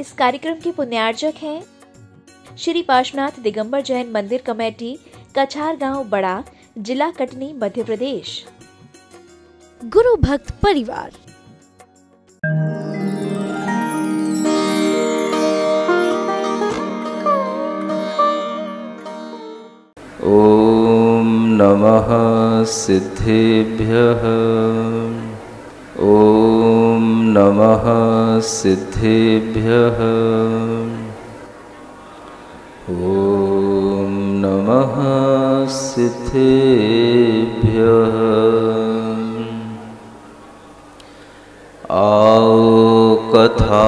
इस कार्यक्रम के पुण्यार्जक हैं श्री पार्श्वनाथ दिगंबर जैन मंदिर कमेटी कछार गाँव बड़ा जिला कटनी मध्य प्रदेश। गुरु भक्त परिवार। ॐ नमः सिद्धेभ्यः। ॐ नमः सिद्धेभ्यः। ॐ नमः सिद्धेभ्यः। आओ कथा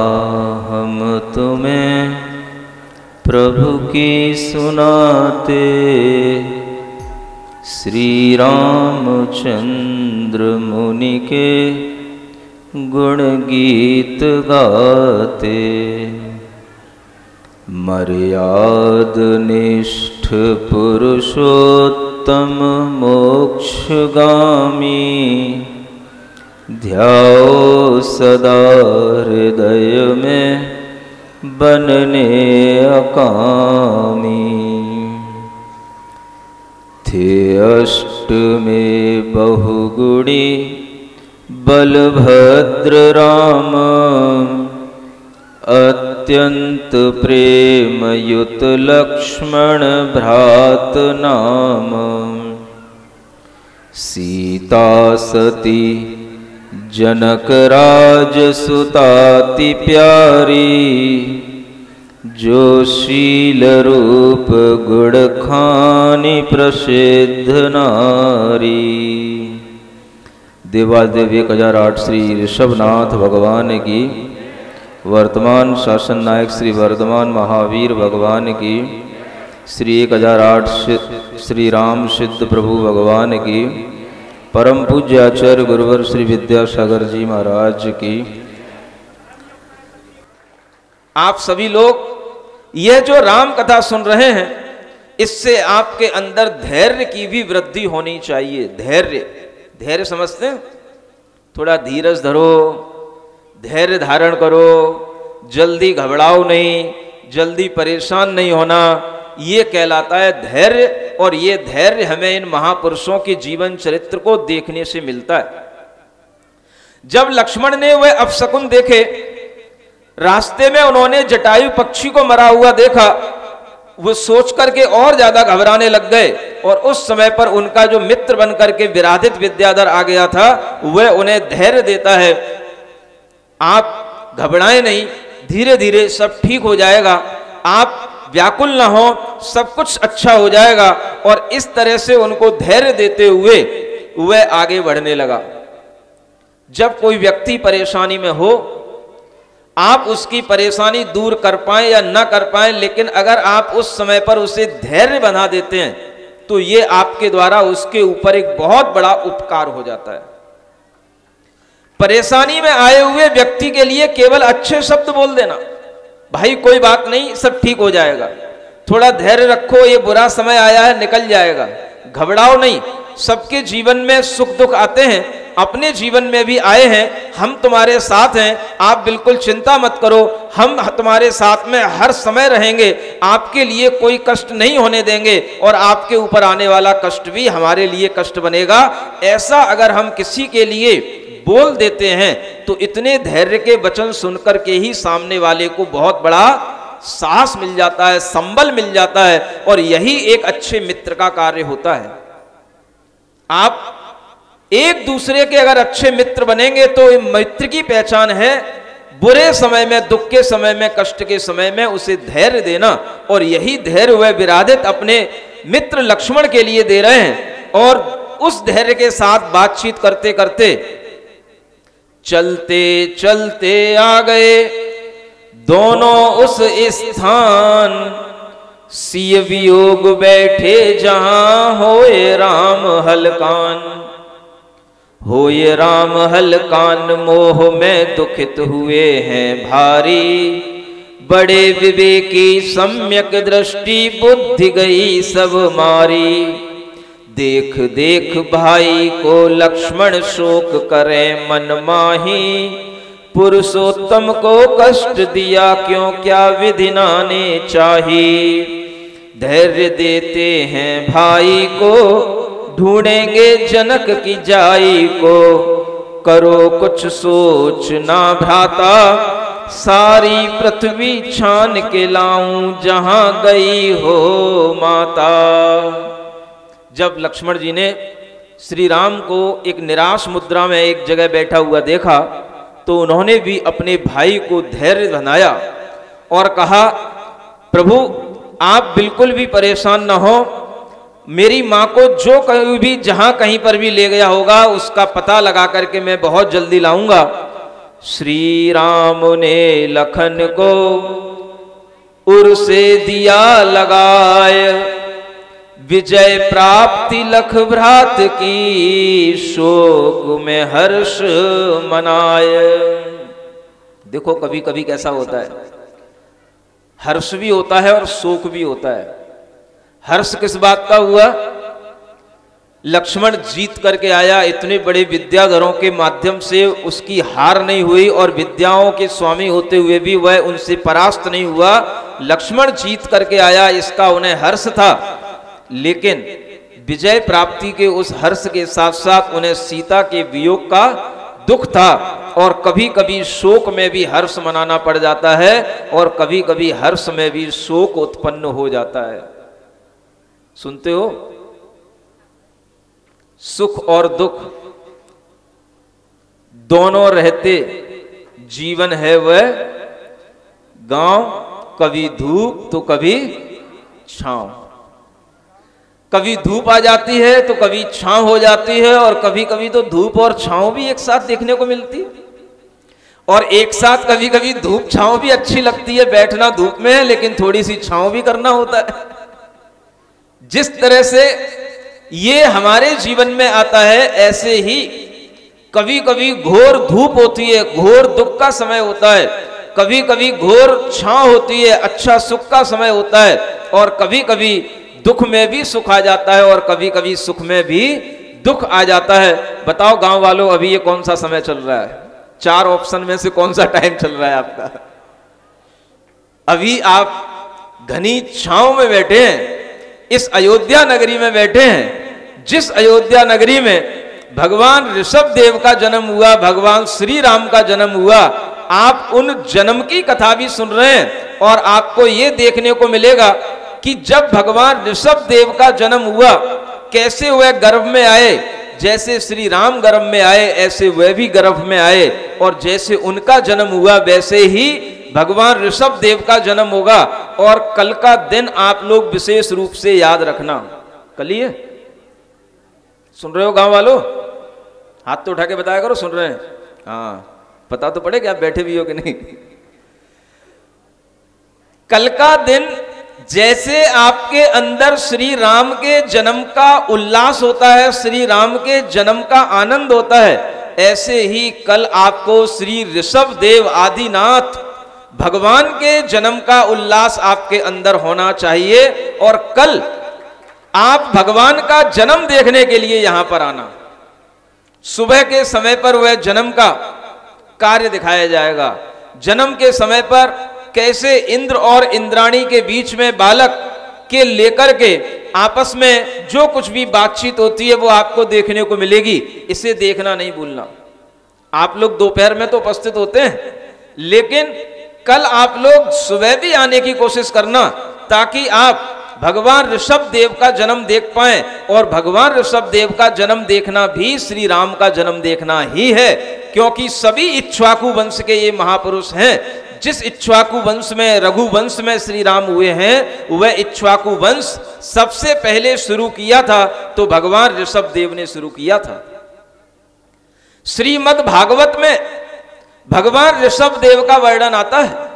हम तुम्हें प्रभु की सुनाते। श्री रामचंद्र मुनि के गुण गीत। गाते मर्याद निष्ठ पुरुषोत्तम मोक्षगामी। ध्याओ सदा हृदय में बनने अकामी। थे अष्ट में बहुगुणी बलभद्र राम अत्यन्तप्रेमयुतलक्ष्मणभ्रात नाम। सीता सती गुड़ जोशीलरूपगुडानी प्रसिद्ध नारी। देवादेव एक हज़ार आठ श्री ऋषभनाथ भगवान की। वर्तमान शासन नायक श्री वर्धमान महावीर भगवान की। श्री एक हज़ार आठ श्री राम सिद्ध प्रभु भगवान की। परम पूज्य आचार्य गुरुवर श्री विद्यासागर जी महाराज की। आप सभी लोग यह जो राम कथा सुन रहे हैं, इससे आपके अंदर धैर्य की भी वृद्धि होनी चाहिए, धैर्य। धैर्य समझते हैं? थोड़ा धीरज धरो, धैर्य धारण करो, जल्दी घबराओ नहीं, जल्दी परेशान नहीं होना, ये कहलाता है धैर्य, और ये धैर्य हमें इन महापुरुषों के जीवन चरित्र को देखने से मिलता है। जब लक्ष्मण ने वह अपशकुन देखे, रास्ते में उन्होंने जटायु पक्षी को मरा हुआ देखा वो सोच करके और ज़्यादा घबराने लग गए और उस समय पर उनका जो मित्र बनकर के विराधित विद्याधर आ गया था, वह उन्हें धैर्य देता है। आप घबराएँ नहीं धीरे धीरे सब ठीक हो जाएगा। आप व्याकुल ना हो, सब कुछ अच्छा हो जाएगा और इस तरह से उनको धैर्य देते हुए वह आगे बढ़ने लगा। जब कोई व्यक्ति परेशानी में हो आप उसकी परेशानी दूर कर पाए या ना कर पाए, लेकिन अगर आप उस समय पर उसे धैर्य बना देते हैं तो ये आपके द्वारा उसके ऊपर एक बहुत बड़ा उपकार हो जाता है। परेशानी में आए हुए व्यक्ति के लिए केवल अच्छे शब्द बोल देना, भाई कोई बात नहीं, सब ठीक हो जाएगा। थोड़ा धैर्य रखो, ये बुरा समय आया है, निकल जाएगा। घबराओ नहीं, सबके जीवन में सुख दुख आते हैं अपने जीवन में भी आए हैं, हम तुम्हारे साथ हैं, आप बिल्कुल चिंता मत करो, हम तुम्हारे साथ में हर समय रहेंगे, आपके लिए कोई कष्ट नहीं होने देंगे, और आपके ऊपर आने वाला कष्ट भी हमारे लिए कष्ट बनेगा। ऐसा अगर हम किसी के लिए बोल देते हैं तो इतने धैर्य के वचन सुनकर के ही सामने वाले को बहुत बड़ा साहस मिल जाता है, संबल मिल जाता है, और यही एक अच्छे मित्र का कार्य होता है। आप एक दूसरे के अगर अच्छे मित्र बनेंगे तो मित्र की पहचान है। बुरे समय में, दुख के समय में, कष्ट के समय में उसे धैर्य देना और यही धैर्य वह विराधित अपने मित्र लक्ष्मण के लिए दे रहे हैं और उस धैर्य के साथ बातचीत करते करते चलते चलते आ गए। दोनों उस स्थान, सिय वियोग बैठे जहाँ होए राम हलकान। होए राम हलकान मोह में दुखित हुए हैं भारी। बड़े विवेकी सम्यक दृष्टि बुद्धि गई सब मारी। देख देख भाई को लक्ष्मण शोक करे मन माही। पुरुषोत्तम को कष्ट दिया क्यों, क्या विधि नाने चाहिए धैर्य देते हैं भाई को ढूंढेंगे जनक की जाई को। करो कुछ सोच ना भ्राता, सारी पृथ्वी छान के लाऊं जहाँ गई हो माता। जब लक्ष्मण जी ने श्री राम को एक निराश मुद्रा में एक जगह बैठा हुआ देखा तो उन्होंने भी अपने भाई को धैर्य बनाया और कहा, प्रभु, आप बिल्कुल भी परेशान न हो मेरी माँ को जो कहीं भी, जहाँ कहीं पर भी ले गया होगा, उसका पता लगा करके मैं बहुत जल्दी लाऊँगा। श्री राम ने लखन को उर से दिया लगाए। विजय प्राप्ति लख भ्रात की शोक में हर्ष मनाए। देखो कभी कभी कैसा होता है। हर्ष भी होता है और शोक भी होता है। हर्ष किस बात का हुआ? लक्ष्मण जीत करके आया, इतने बड़े विद्याधरों के माध्यम से उसकी हार नहीं हुई और विद्याओं के स्वामी होते हुए भी वह उनसे परास्त नहीं हुआ। लक्ष्मण जीत करके आया, इसका उन्हें हर्ष था। लेकिन विजय प्राप्ति के उस हर्ष के साथ साथ उन्हें सीता के वियोग का दुख था और कभी कभी शोक में भी हर्ष मनाना पड़ जाता है और कभी कभी हर्ष में भी शोक उत्पन्न हो जाता है। सुनते हो? सुख और दुख दोनों रहते, जीवन है वह गाँव, कभी धूप तो कभी छांव। कभी धूप आ जाती है तो कभी छांव हो जाती है और कभी कभी तो धूप और छांव भी एक साथ देखने को मिलती। है और एक साथ कभी कभी धूप, छांव भी अच्छी लगती है, बैठना धूप में लेकिन थोड़ी सी छांव भी करना होता है। जिस तरह से ये हमारे जीवन में आता है, ऐसे ही कभी कभी घोर धूप होती है, घोर दुख का समय होता है कभी कभी घोर छांव होती है अच्छा सुख का समय होता है, और कभी कभी दुख में भी सुख आ जाता है, और कभी कभी सुख में भी दुख आ जाता है। बताओ गाँव वालों, अभी ये कौन सा समय चल रहा है? चार ऑप्शन में से कौन सा टाइम चल रहा है आपका? अभी आप घनी छाव में बैठे हैं इस अयोध्या नगरी में बैठे हैं। जिस अयोध्या नगरी में भगवान ऋषभ देव का जन्म हुआ, भगवान श्री राम का जन्म हुआ, आप उन जन्म की कथा भी सुन रहे हैं और आपको यह देखने को मिलेगा कि जब भगवान ऋषभ देव का जन्म हुआ, कैसे वह गर्भ में आए, जैसे श्री राम गर्भ में आए, ऐसे वह भी गर्भ में आए और जैसे उनका जन्म हुआ, वैसे ही भगवान ऋषभ देव का जन्म होगा। और कल का दिन आप लोग विशेष रूप से याद रखना। कलिए सुन रहे हो गाँव वालों? हाथ तो उठा के बताया करो, सुन रहे हैं। हाँ पता तो पड़े कि आप बैठे भी हो कि नहीं। कल का दिन जैसे आपके अंदर श्री राम के जन्म का उल्लास होता है, श्री राम के जन्म का आनंद होता है, ऐसे ही कल आपको श्री ऋषभ देव आदिनाथ भगवान के जन्म का उल्लास आपके अंदर होना चाहिए और कल आप भगवान का जन्म देखने के लिए यहाँ पर आना। सुबह के समय पर वह जन्म का कार्य दिखाया जाएगा। जन्म के समय पर कैसे इंद्र और इंद्राणी के बीच में बालक के लेकर के आपस में जो कुछ भी बातचीत होती है वो आपको देखने को मिलेगी। इसे देखना नहीं भूलना। आप लोग दोपहर में तो उपस्थित होते हैं, लेकिन कल आप लोग सुबह भी आने की कोशिश करना, ताकि आप भगवान ऋषभ देव का जन्म देख पाए, और भगवान ऋषभ देव का जन्म देखना भी श्री राम का जन्म देखना ही है, क्योंकि सभी इच्छुआकू वंश के ये महापुरुष हैं। जिस इच्छुआकू वंश में, रघु वंश में श्री राम हुए हैं, वह इच्छुआकू वंश सबसे पहले शुरू किया था तो भगवान ऋषभ देव ने शुरू किया था। श्रीमद भागवत में भगवान ऋषभ देव का वर्णन आता है।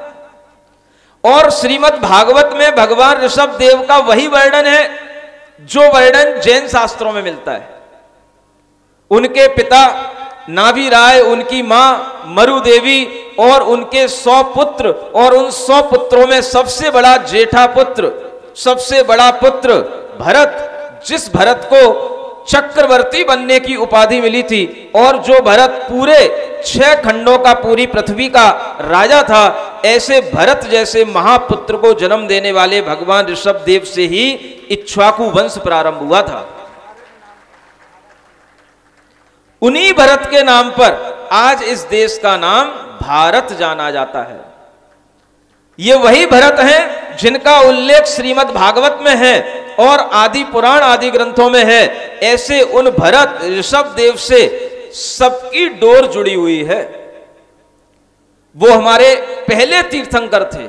और श्रीमद भागवत में भगवान ऋषभ देव का वही वर्णन है, जो वर्णन जैन शास्त्रों में मिलता है। उनके पिता नाभि राय, उनकी माँ मरु देवी और उनके सौ पुत्र और उन सौ पुत्रों में सबसे बड़ा जेठा पुत्र, सबसे बड़ा पुत्र भरत, जिस भरत को चक्रवर्ती बनने की उपाधि मिली थी और जो भरत पूरे छह खंडों का पूरी पृथ्वी का राजा था। ऐसे भरत जैसे महापुत्र को जन्म देने वाले भगवान ऋषभ देव से ही इच्छाकु वंश प्रारंभ हुआ था। उन्हीं भरत के नाम पर आज इस देश का नाम भारत जाना जाता है। ये वही भरत हैं जिनका उल्लेख श्रीमद् भागवत में है और आदि पुराण आदि ग्रंथों में है। ऐसे उन भरत ऋषभ देव से सबकी डोर जुड़ी हुई है। वो हमारे पहले तीर्थंकर थे।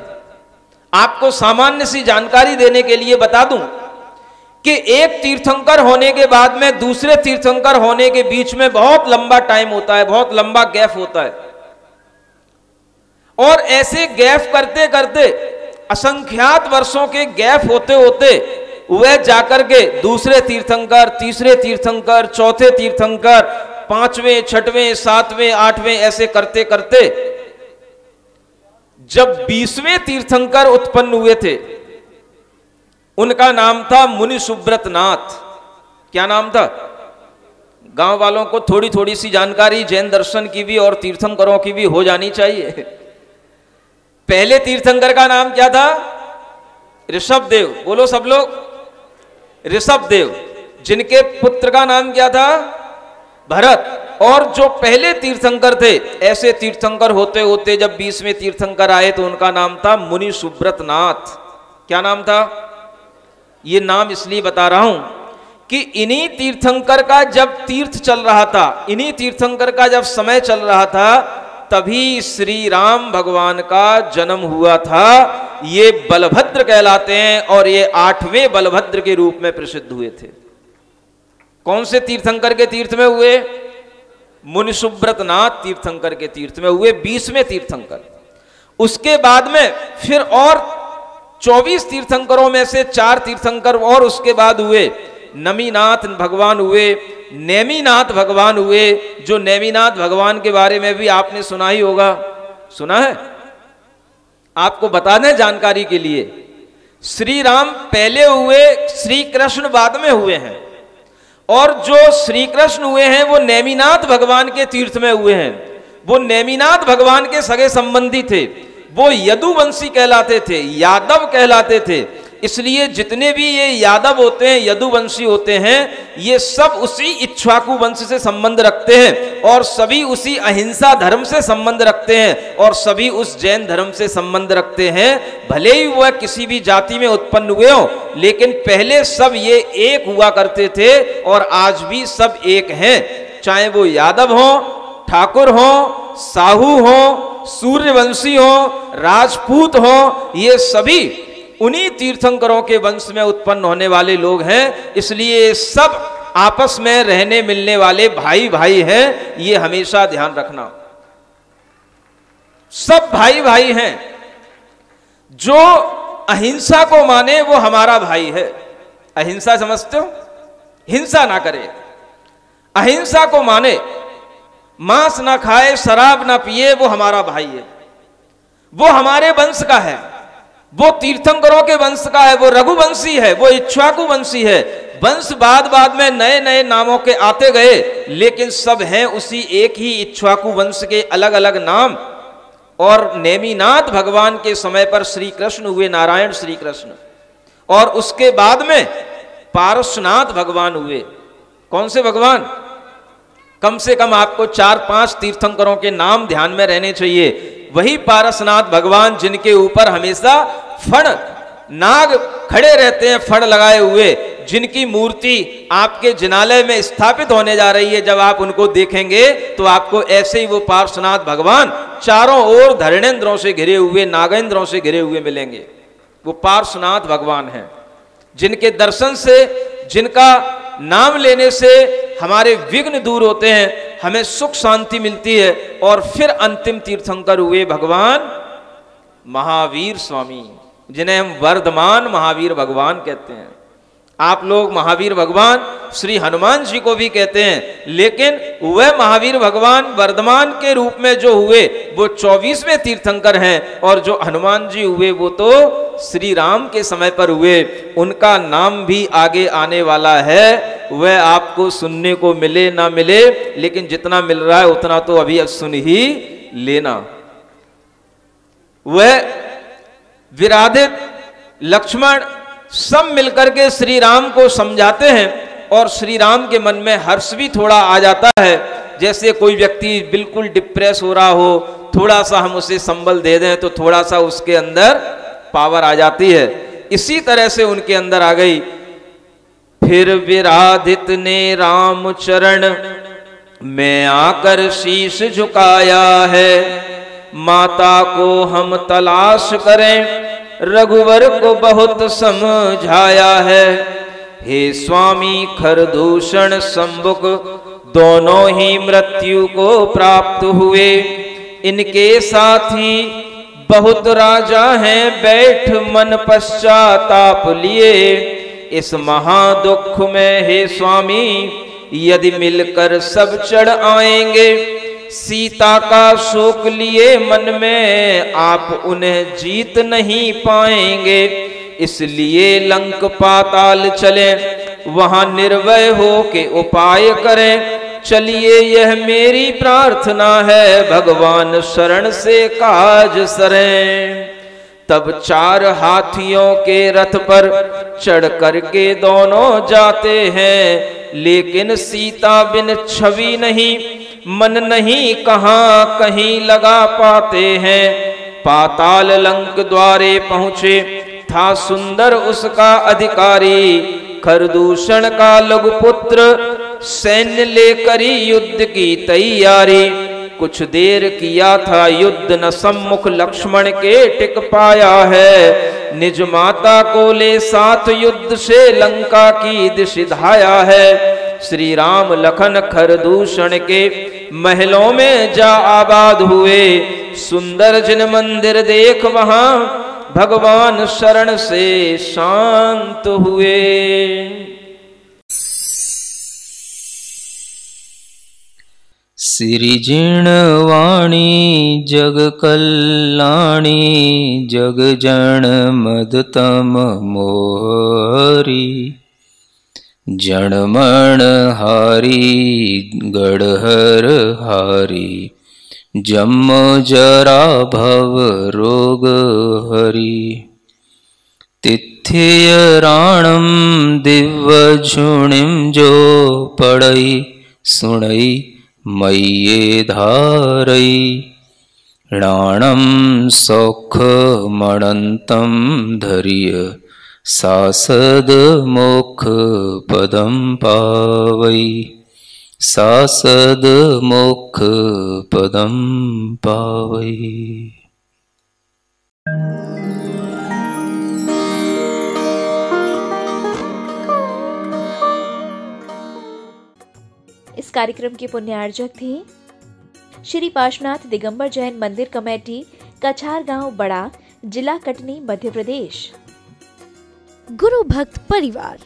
आपको सामान्य सी जानकारी देने के लिए बता दूँ कि एक तीर्थंकर होने के बाद में दूसरे तीर्थंकर होने के बीच में बहुत लंबा टाइम होता है, बहुत लंबा गैप होता है। और ऐसे गैप करते करते, असंख्यात वर्षों के गैप होते होते, वह जाकर के दूसरे तीर्थंकर, तीसरे तीर्थंकर, चौथे तीर्थंकर पाँचवें, छठवें, सातवें, आठवें ऐसे करते करते जब बीसवें तीर्थंकर उत्पन्न हुए थे, उनका नाम था मुनि सुब्रत नाथ क्या नाम था? गाँव वालों को थोड़ी थोड़ी सी जानकारी, जैन दर्शन की भी और तीर्थंकरों की भी हो जानी चाहिए। पहले तीर्थंकर का नाम क्या था? ऋषभ देव बोलो सब लोग। ऋषभ देव जिनके पुत्र का नाम क्या था? भरत और जो पहले तीर्थंकर थे, ऐसे तीर्थंकर होते होते जब बीस में तीर्थंकर आए तो उनका नाम था मुनि सुब्रत नाथ क्या नाम था? ये नाम इसलिए बता रहा हूँ कि इन्हीं तीर्थंकर का जब तीर्थ चल रहा था, इन्हीं तीर्थंकर का जब समय चल रहा था, तभी श्री राम भगवान का जन्म हुआ था। ये बलभद्र कहलाते हैं और ये आठवें बलभद्र के रूप में प्रसिद्ध हुए थे। कौन से तीर्थंकर के तीर्थ में हुए? मुनिसुब्रत नाथ तीर्थंकर के तीर्थ में हुए, बीसवें तीर्थंकर। उसके बाद में फिर और चौबीस तीर्थंकरों में से चार तीर्थंकर और उसके बाद हुए। नमीनाथ भगवान हुए, नेमीनाथ भगवान हुए, जो नेमीनाथ भगवान के बारे में भी आपने सुना ही होगा। सुना है? आपको बता दें जानकारी के लिए। श्री राम पहले हुए श्री कृष्ण बाद में हुए हैं। और जो श्री कृष्ण हुए हैं, वो नेमीनाथ भगवान के तीर्थ में हुए हैं। वो नेमीनाथ भगवान के सगे संबंधी थे। वो यदुवंशी कहलाते थे, यादव कहलाते थे। इसलिए जितने भी ये यादव होते हैं, यदुवंशी होते हैं, ये सब उसी इच्छाकु वंश से संबंध रखते हैं और सभी उसी अहिंसा धर्म से संबंध रखते हैं और सभी उस जैन धर्म से संबंध रखते हैं। भले ही वह किसी भी जाति में उत्पन्न हुए हो, लेकिन पहले सब ये एक हुआ करते थे और आज भी सब एक हैं। चाहे वो यादव हो, ठाकुर हो, साहू हो, सूर्यवंशी हो, राजपूत हो, ये सभी उन्हीं तीर्थंकरों के वंश में उत्पन्न होने वाले लोग हैं, इसलिए सब आपस में रहने मिलने वाले भाई भाई हैं, ये हमेशा ध्यान रखना। सब भाई भाई हैं, जो अहिंसा को माने वो हमारा भाई है। अहिंसा समझते हो? हिंसा ना करे। अहिंसा को माने, मांस ना खाए, शराब ना पिए, वो हमारा भाई है। वो हमारे वंश का है। वो तीर्थंकरों के वंश का है, वो रघुवंशी है, वो इच्छाकु वंशी है। वंश बाद बाद में नए नए नामों के आते गए, लेकिन सब हैं उसी एक ही इच्छाकु वंश के अलग अलग नाम। और नेमीनाथ भगवान के समय पर श्री कृष्ण हुए, नारायण श्री कृष्ण और उसके बाद में पारसनाथ भगवान हुए। कौन से भगवान? कम से कम आपको चार पाँच तीर्थंकरों के नाम ध्यान में रहने चाहिए। वही पारसनाथ भगवान जिनके ऊपर हमेशा फण, नाग खड़े रहते हैं फण लगाए हुए, जिनकी मूर्ति आपके जिनालय में स्थापित होने जा रही है। जब आप उनको देखेंगे तो आपको ऐसे ही वो पार्श्वनाथ भगवान चारों ओर धरणेन्द्रों से घिरे हुए, नागेंद्रों से घिरे हुए मिलेंगे। वो पार्श्वनाथ भगवान हैं, जिनके दर्शन से, जिनका नाम लेने से हमारे विघ्न दूर होते हैं, हमें सुख शांति मिलती है, और फिर अंतिम तीर्थंकर हुए भगवान महावीर स्वामी। जिन्हें हम वर्धमान महावीर भगवान कहते हैं। आप लोग महावीर भगवान, श्री हनुमान जी को भी कहते हैं, लेकिन वह महावीर भगवान वर्धमान के रूप में जो हुए, वो चौबीसवें तीर्थंकर हैं, और जो हनुमान जी हुए, वो तो श्री राम के समय पर हुए। उनका नाम भी आगे आने वाला है। वह आपको सुनने को मिले ना मिले, लेकिन जितना मिल रहा है, उतना तो अभी अब सुन ही लेना। वह विराधित लक्ष्मण सब मिलकर के श्री राम को समझाते हैं और श्री राम के मन में हर्ष भी थोड़ा आ जाता है। जैसे कोई व्यक्ति बिल्कुल डिप्रेस हो रहा हो, थोड़ा सा हम उसे संबल दे दें तो थोड़ा सा उसके अंदर पावर आ जाती है। इसी तरह से उनके अंदर आ गई। फिर विराधित ने राम चरण में आकर शीश झुकाया है। माता को हम तलाश करें। रघुवर को बहुत समझाया है। हे स्वामी, खरदूषण संबुक, दोनों ही मृत्यु को प्राप्त हुए। इनके साथ ही बहुत राजा हैं, बैठ मन पश्चाताप लिए। इस महादुख में, हे स्वामी, यदि मिलकर सब चढ़ आएँगे सीता का शोक लिए मन में आप उन्हें जीत नहीं पाएँगे, इसलिए लंक पाताल चले, वहाँ निर्वय हो के उपाय करें। चलिए यह मेरी प्रार्थना है, भगवान शरण से काज सरें। तब चार हाथियों के रथ पर चढ़ करके दोनों जाते हैं, लेकिन सीता बिन छवि नहीं मन नहीं कहा कहीं लगा पाते हैं। पाताल लंक द्वारे पहुँचे, था सुंदर उसका अधिकारी। खरदूषण का लघुपुत्र, सैन्य लेकर युद्ध की तैयारी। कुछ देर किया था युद्ध, न सम्मुख लक्ष्मण के टिक पाया है। निज माता को ले साथ युद्ध से लंका की दिशाया है। श्री राम लखन खरदूषण के महलों में जा आबाद हुए। सुंदर जिन मंदिर देख वहाँ भगवान शरण से शांत हुए। सिरिजिणवाणी जगकल्याणी जगजन मदतम मोहरी। जमहारि गढहरहारि जम्म जराभवरोगहरियराणं दिव्यझुणिं जो पडै सुणै मय्ये धारै णं सौखमणन्तं धर्य सासदमोक्षपदं पावै। सासदमोक्षपदं पावै। इस कार्यक्रम के पुण्यार्जक थे श्री पाशनाथ दिगंबर जैन मंदिर कमेटी, कछार गाँव बड़ा, जिला कटनी, मध्य प्रदेश। गुरु भक्त परिवार।